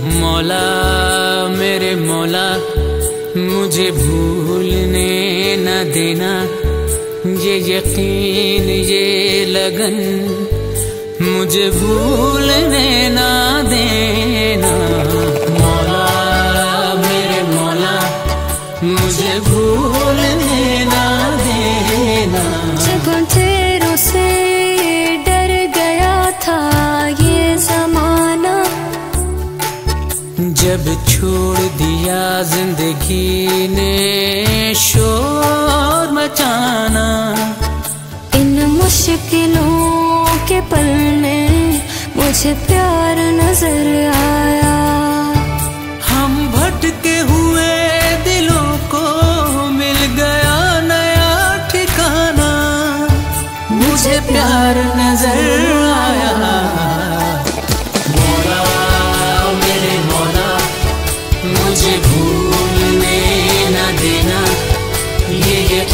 मौला, मेरे मौला, मुझे भूलने न देना। ये यकीन, ये लगन मुझे भूलने न देना जब छोड़ दिया ज़िंदगी ने शोर मचाना। इन मुश्किलों के पल में मुझे प्यार नज़र आया। हम भटके हुए दिलों को मिल गया नया ठिकाना। मुझे प्यार नज़र